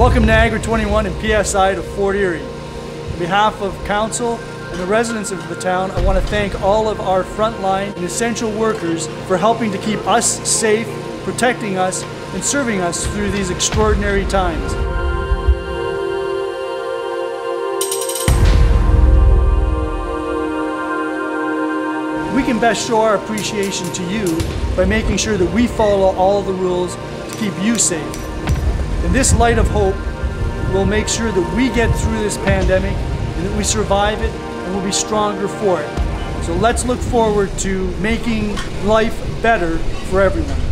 Welcome Niagara 21 and PSI to Fort Erie. On behalf of Council and the residents of the town, I want to thank all of our frontline and essential workers for helping to keep us safe, protecting us, and serving us through these extraordinary times. We can best show our appreciation to you by making sure that we follow all the rules to keep you safe. In this light of hope, we'll make sure that we get through this pandemic and that we survive it and we'll be stronger for it. So let's look forward to making life better for everyone.